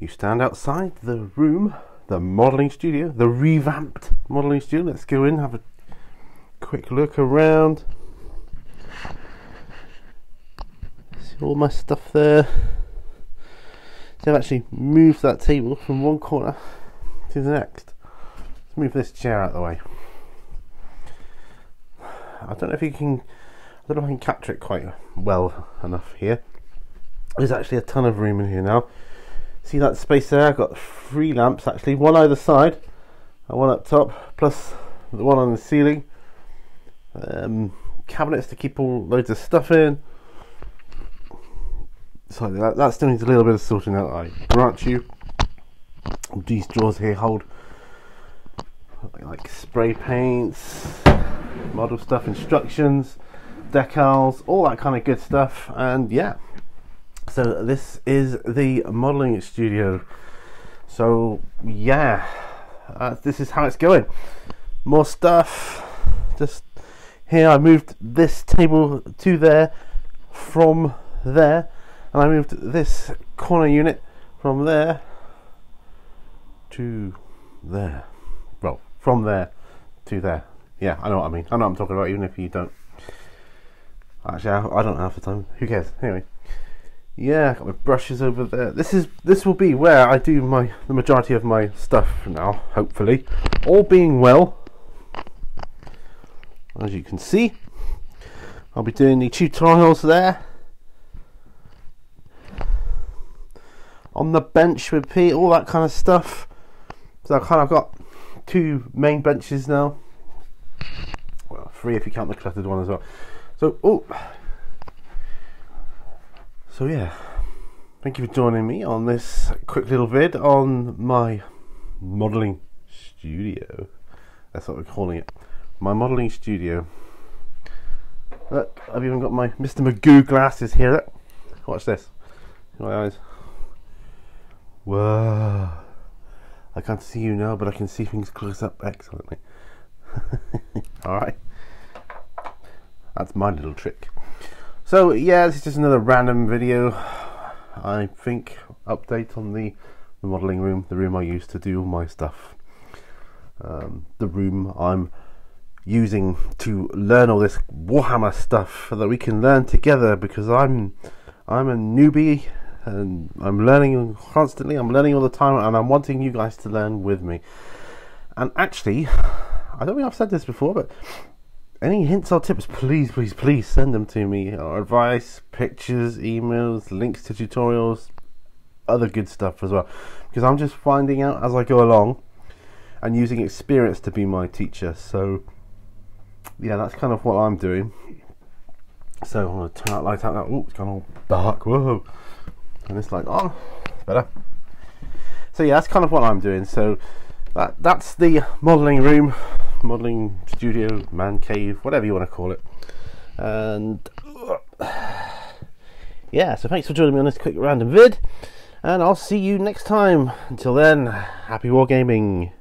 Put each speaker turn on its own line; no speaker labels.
you stand outside the room, the modelling studio, the revamped modelling studio. Let's go in, have a quick look around. See all my stuff there. So I've actually moved that table from one corner to the next. Let's move this chair out of the way. I don't know if you can I don't know if I can capture it quite well enough here. There's actually a ton of room in here now. See that space there? I've got three lamps actually, one either side, and one up top, plus the one on the ceiling. Um, cabinets to keep all loads of stuff in. So that, that still needs a little bit of sorting out. I grant you. These drawers here hold like spray paints, model stuff, instructions, decals, all that kind of good stuff. And yeah, so this is the modeling studio. So yeah, uh, this is how it's going. More stuff. Just here, I moved this table to there from there, and I moved this corner unit from there to there. Well, from there to there. Yeah, I know what I mean. I know what I'm talking about, even if you don't. Actually, I, I don't have the time. Who cares? Anyway, yeah, got my brushes over there. This is this will be where I do my the majority of my stuff now. Hopefully, all being well. As you can see, I'll be doing the tutorials there. On the bench with Pete, all that kind of stuff. So I kind of got two main benches now. Well, three if you count the cluttered one as well. So, oh, so yeah, thank you for joining me on this quick little vid on my modelling studio. That's what we're calling it. My modelling studio. Look, I've even got my Mr. Magoo glasses here. Watch this. My eyes. Whoa. I can't see you now, but I can see things close up excellently. Alright. That's my little trick. So yeah, this is just another random video. I think update on the, the modelling room, the room I use to do all my stuff. Um, the room I'm using to learn all this Warhammer stuff so that we can learn together because I'm I'm a newbie and I'm learning constantly. I'm learning all the time and I'm wanting you guys to learn with me. And actually, I don't think I've said this before, but any hints or tips, please, please, please send them to me. Or advice, pictures, emails, links to tutorials, other good stuff as well. Because I'm just finding out as I go along and using experience to be my teacher. So, yeah, that's kind of what I'm doing. So I'm going to turn that light out now. Oh, it's gone all dark. Whoa. And it's like, oh, better. So, yeah, that's kind of what I'm doing. So, that that's the modelling room modelling studio, man cave, whatever you want to call it. And yeah, so thanks for joining me on this quick random vid, and I'll see you next time. Until then, happy wargaming.